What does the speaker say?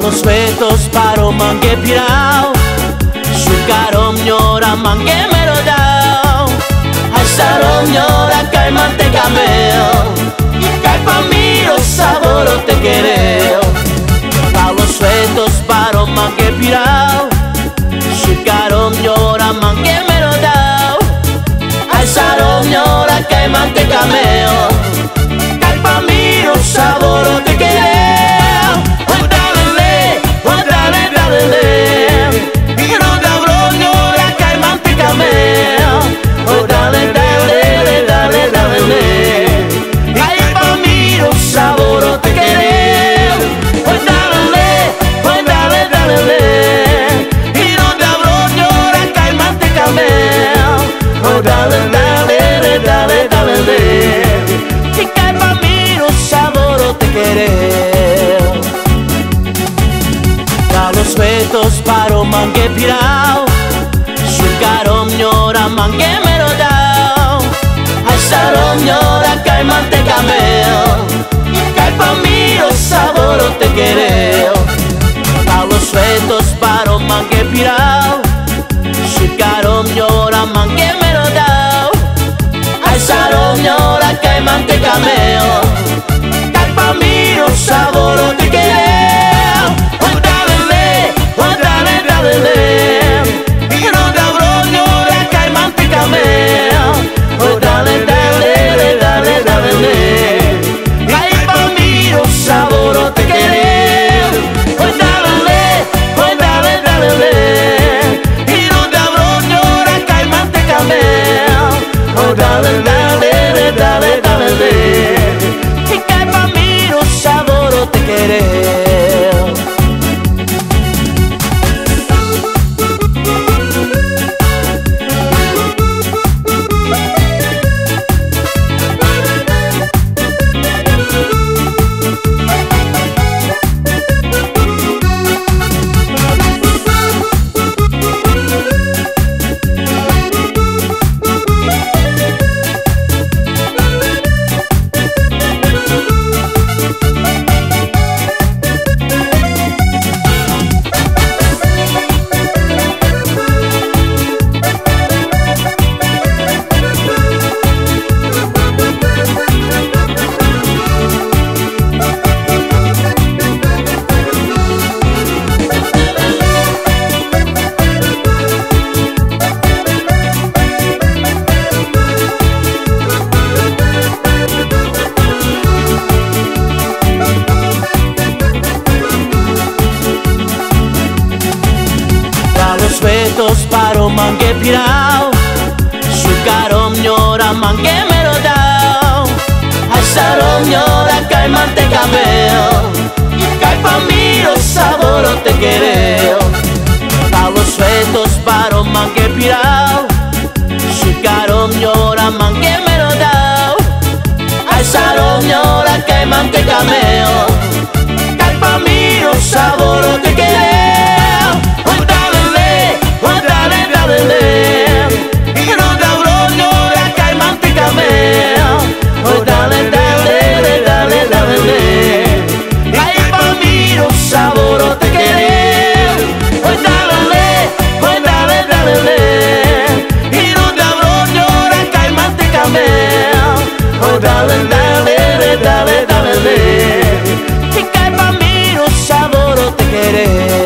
los vetos para mangue pirao. Sukarom nyora mangue merodao Aisarom nyora cai manteca mel Cai pa miro sabor te quereu los vetos para mangue pirao. Sukarom nyora mangue merodao Aisarom nyora cai manteca mel Los paro mangue pirao. Sukarom nyora mangue merodao Aisarom nyora cai manteca mel Cai pa mí o sabor te quereu Los suetos paro mangue pirao. Sukarom nyora mangue merodao Aisarom nyora cai manteca mel dale, dale, dale. Y que saboro te querer. Paro mangue pirao. Sukarom nyora mangue merodao Aisarom nyora cai manteca mel Cai pa mí sabor te quereu Palos suetos paro mangue pirao. Sukarom nyora mangue merodao Aisarom nyora cai manteca mel Cai pa mí sabor querer